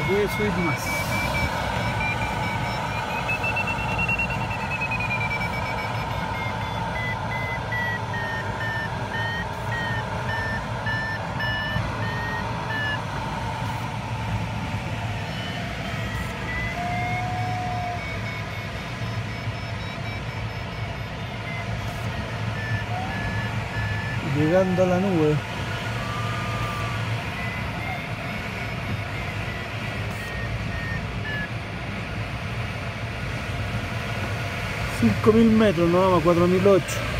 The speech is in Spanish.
puede subir más. llegando a la nube. 5.000 metri, no ma 4.800.